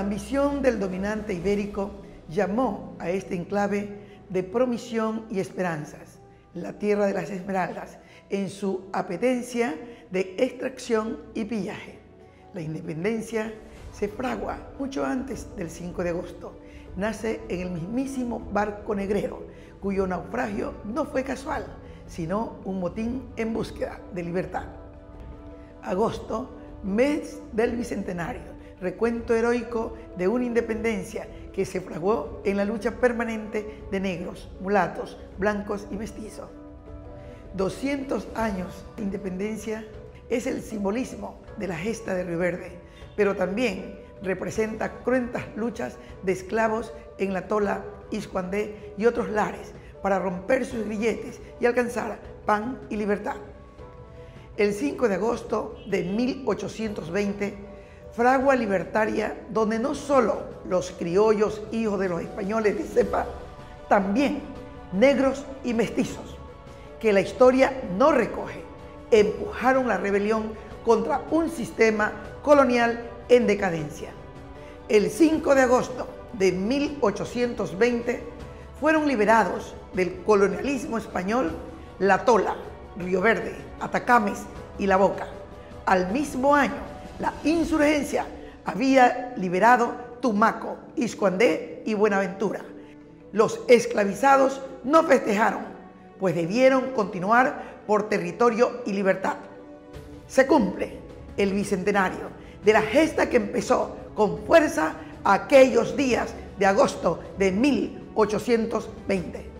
ambición del dominante ibérico llamó a este enclave de promisión y esperanzas, la tierra de las esmeraldas, en su apetencia de extracción y pillaje. La independencia se fragua mucho antes del 5 de agosto. Nace en el mismísimo barco negrero, cuyo naufragio no fue casual, sino un motín en búsqueda de libertad. Agosto, mes del Bicentenario, recuento heroico de una independencia que se fraguó en la lucha permanente de negros, mulatos, blancos y mestizos. 200 años de independencia es el simbolismo de la gesta de Río Verde, pero también representa cruentas luchas de esclavos en la Tola, Iscuandé y otros lares para romper sus grilletes y alcanzar pan y libertad. El 5 de agosto de 1820, fragua libertaria donde no solo los criollos hijos de los españoles de cepa, también negros y mestizos que la historia no recoge, empujaron la rebelión contra un sistema colonial en decadencia. El 5 de agosto de 1820 fueron liberados del colonialismo español La Tola, Río Verde, Atacames y La Boca. Al mismo año, la insurgencia había liberado Tumaco, Iscuandé y Buenaventura. Los esclavizados no festejaron pues debieron continuar por territorio y libertad. Se cumple el bicentenario de la gesta que empezó con fuerza aquellos días de agosto de 1820.